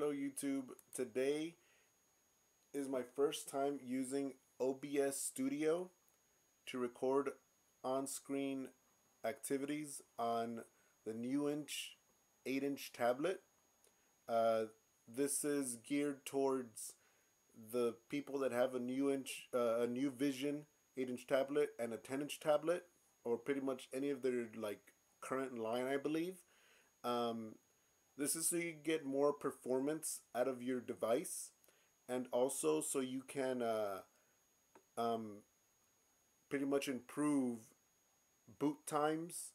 Hello YouTube. Today is my first time using OBS Studio to record on-screen activities on the Nuinch 8-inch tablet. Uh, this is geared towards the people that have a new inch, uh, a NuVision 8-inch tablet and a 10-inch tablet, or pretty much any of their like current line, I believe. Um, this is so you get more performance out of your device, and also so you can uh, um, pretty much improve boot times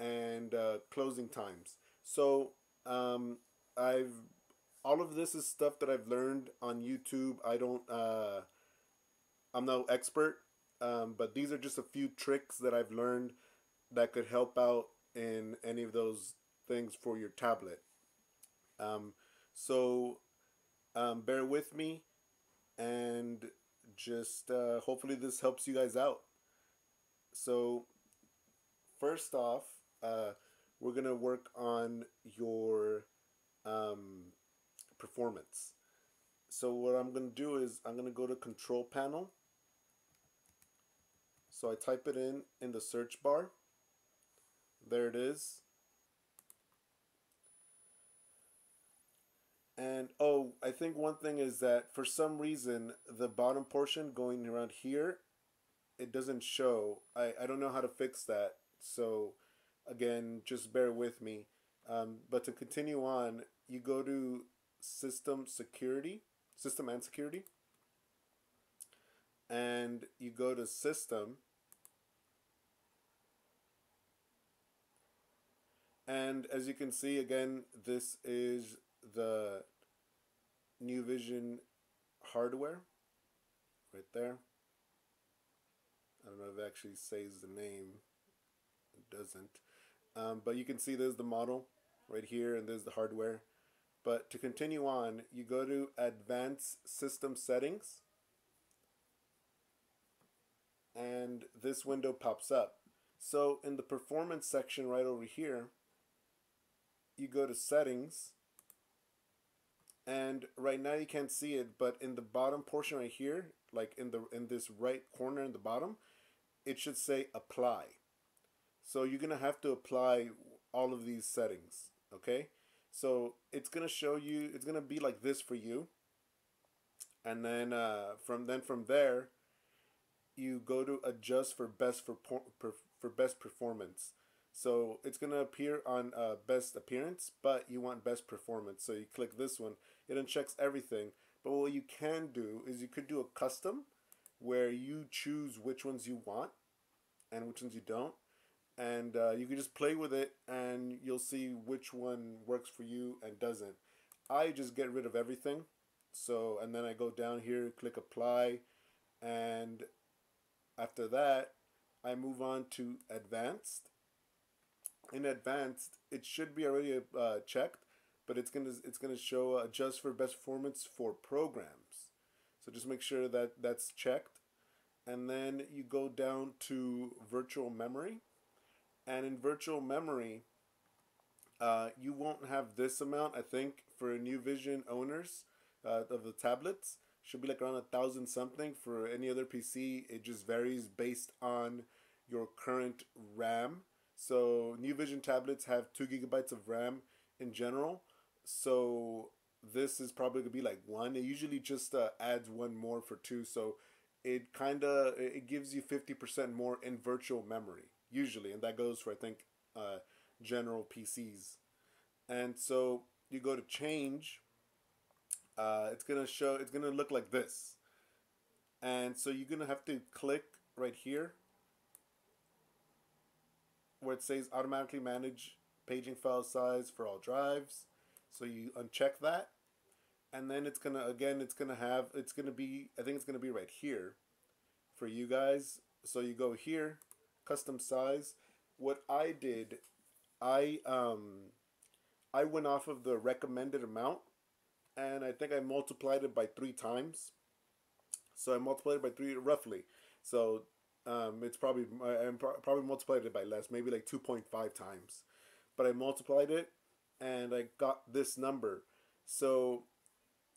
and uh, closing times. So um, I've all of this is stuff that I've learned on YouTube. I don't uh, I'm no expert, um, but these are just a few tricks that I've learned that could help out in any of those things for your tablet. Um, so um, bear with me and just uh, hopefully this helps you guys out. So first off, uh, we're gonna work on your um, performance. So what I'm gonna do is I'm gonna go to control panel. So I type it in in the search bar. There it is. And oh, I think one thing is that for some reason the bottom portion going around here, it doesn't show. I, I don't know how to fix that. So again, just bear with me. Um, but to continue on, you go to system security, system and security, and you go to system. And as you can see, again, this is the NuVision hardware right there. I don't know if it actually says the name. It doesn't. Um, but you can see there's the model right here and there's the hardware. But to continue on, you go to Advanced System Settings and this window pops up. So in the performance section right over here, you go to Settings and right now you can't see it but in the bottom portion right here like in the in this right corner in the bottom it should say apply. So you're gonna have to apply all of these settings okay? So it's gonna show you it's gonna be like this for you. And then uh, from then from there you go to adjust for best for for best performance so it's going to appear on uh, best appearance, but you want best performance. So you click this one. It unchecks everything. But what you can do is you could do a custom where you choose which ones you want and which ones you don't. And uh, you can just play with it and you'll see which one works for you and doesn't. I just get rid of everything. So, and then I go down here, click apply. And after that, I move on to advanced in advanced, it should be already uh, checked, but it's gonna it's gonna show uh, adjust for best performance for programs. So just make sure that that's checked, and then you go down to virtual memory, and in virtual memory, uh, you won't have this amount. I think for NuVision owners uh, of the tablets should be like around a thousand something. For any other PC, it just varies based on your current RAM so NuVision tablets have two gigabytes of RAM in general. So this is probably gonna be like one. It usually just uh, adds one more for two. So it kind of it gives you 50% more in virtual memory usually and that goes for i think uh, general pcs and so you go to change uh, it's gonna show it's gonna look like this and so you're gonna have to click right here where it says automatically manage paging file size for all drives. So you uncheck that. And then it's gonna again it's gonna have it's gonna be I think it's gonna be right here for you guys. So you go here, custom size. What I did, I um I went off of the recommended amount and I think I multiplied it by three times. So I multiplied it by three roughly. So um, it's probably I probably multiplied it by less, maybe like two point five times, but I multiplied it, and I got this number. So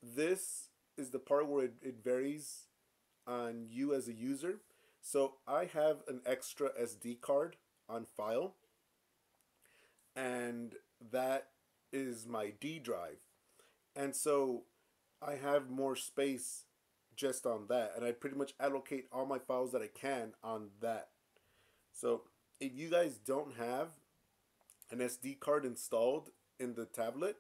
this is the part where it, it varies on you as a user. So I have an extra SD card on file and that is my D drive. And so I have more space just on that and I pretty much allocate all my files that I can on that. So if you guys don't have an SD card installed in the tablet,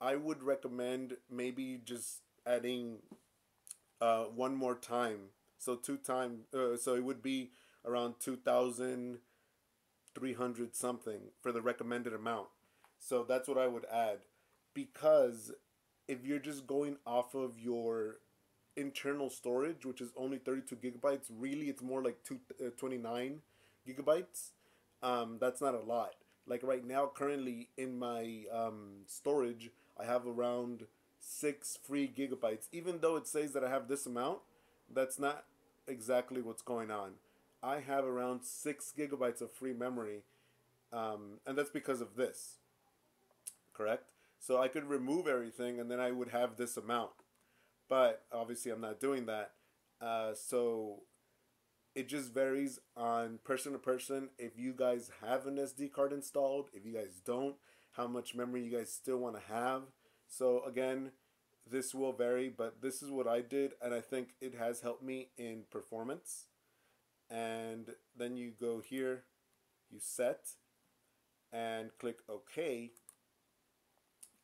I would recommend maybe just adding uh, one more time. So two time. Uh, so it would be around two thousand three hundred something for the recommended amount. So that's what I would add, because if you're just going off of your internal storage, which is only 32 gigabytes, really it's more like two, uh, 29 gigabytes. Um, that's not a lot. Like right now, currently in my um, storage, I have around six free gigabytes. Even though it says that I have this amount, that's not exactly what's going on. I have around six gigabytes of free memory, um, and that's because of this. Correct? So I could remove everything and then I would have this amount. But obviously, I'm not doing that. Uh, so it just varies on person to person. If you guys have an SD card installed, if you guys don't, how much memory you guys still want to have. So again, this will vary, but this is what I did, and I think it has helped me in performance. And then you go here, you set, and click OK,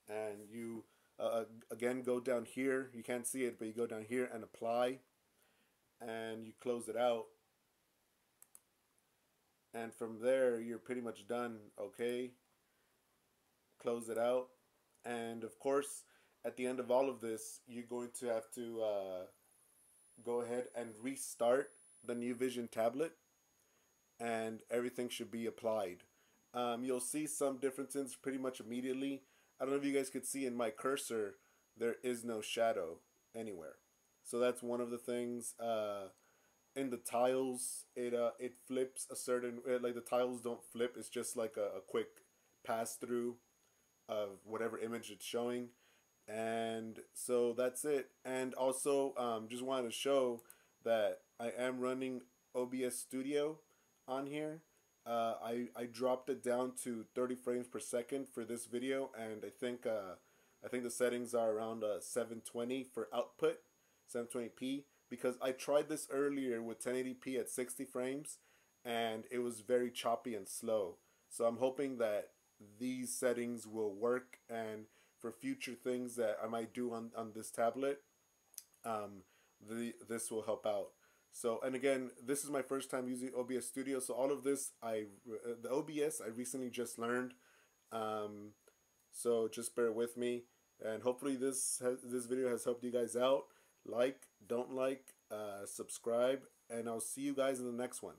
and you uh, again go down here. You can't see it, but you go down here and apply, and you close it out. And from there you're pretty much done okay? Close it out. And of course at the end of all of this you're going to have to uh, go ahead and restart the NuVision tablet and everything should be applied. Um, you'll see some differences pretty much immediately I don't know if you guys could see in my cursor there is no shadow anywhere. So that's one of the things uh, in the tiles it uh it flips a certain uh, like the tiles don't flip it's just like a, a quick pass through of whatever image it's showing. And so that's it. And also um, just wanted to show that I am running OBS Studio on here uh, I, I dropped it down to 30 frames per second for this video and I think uh, I think the settings are around uh, 720 for output 720p because I tried this earlier with 1080p at 60 frames and it was very choppy and slow. So I'm hoping that these settings will work and for future things that I might do on, on this tablet, um, the, this will help out. So, and again, this is my first time using OBS Studio. So all of this, I, uh, the OBS, I recently just learned. Um, so just bear with me and hopefully this has, this video has helped you guys out like, don't like, uh, subscribe, and I'll see you guys in the next one.